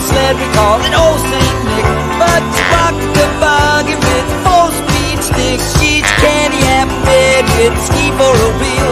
hop we call it Old St. Nick. But you rock the buggy with full speed sticks, sheets, candy, and bed with ski for a wheel.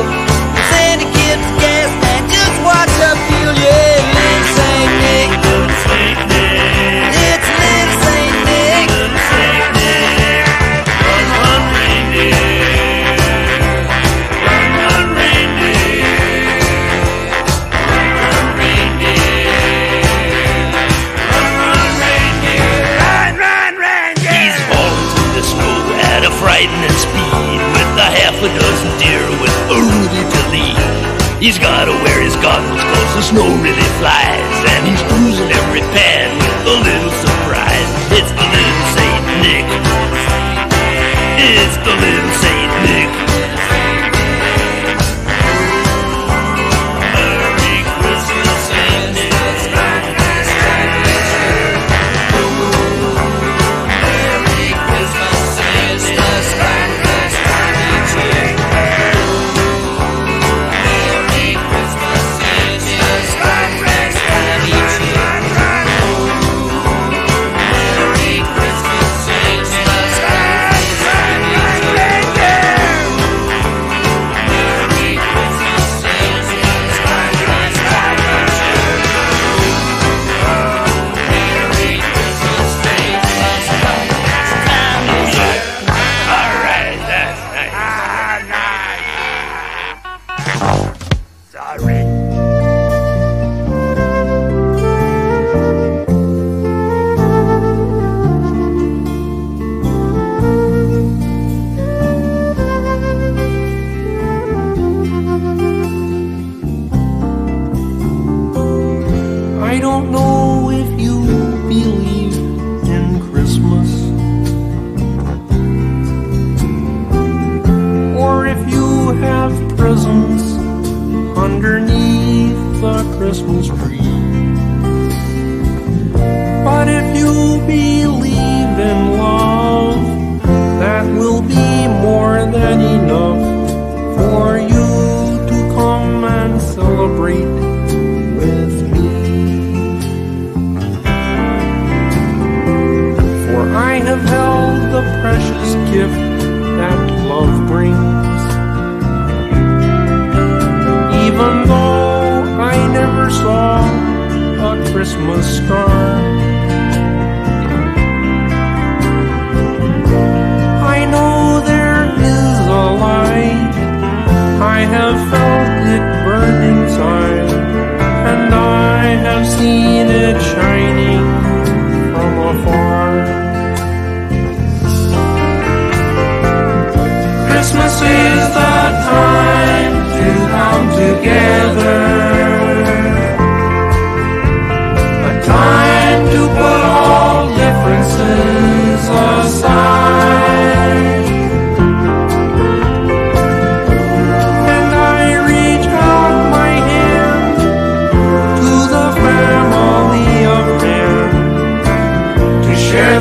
He's gotta wear his goggles cause the snow really flies. And he's bruising every pen with a little surprise. It's the little Saint Nick. It's the little principles free. Christmas star. I know there is a light, I have felt it burn inside, and I have seen it shining from afar.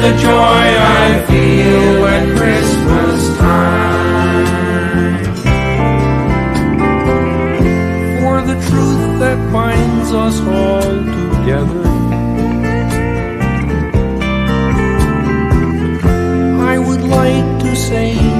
the joy I feel at Christmas time. For the truth that binds us all together. I would like to say